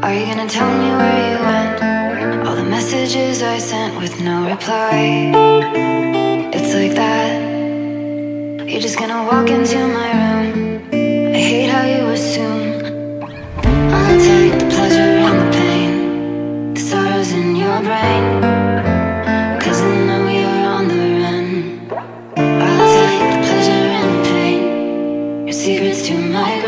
Are you gonna tell me where you went? All the messages I sent with no reply. It's like that. You're just gonna walk into my room. I hate how you assume. I'll take the pleasure and the pain. The sorrows in your brain. Cause I know you're on the run. I'll take the pleasure and the pain. Your secrets to my grave.